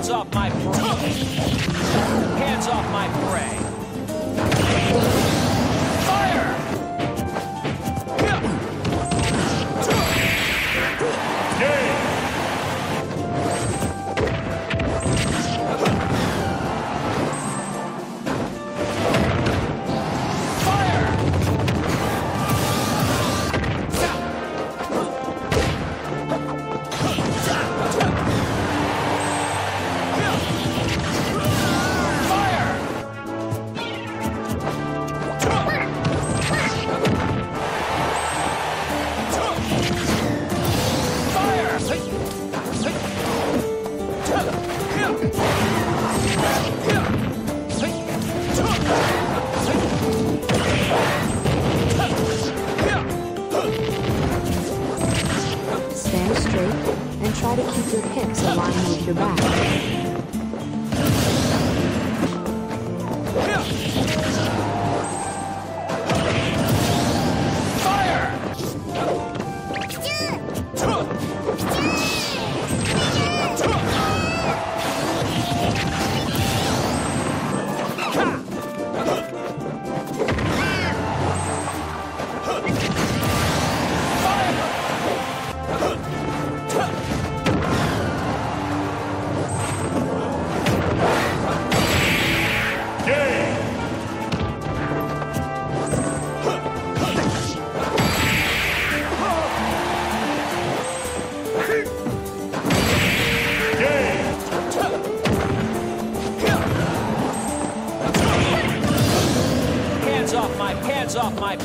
Hands off my prey. Hands off my prey. Keep your hips aligned with your back. hands off my...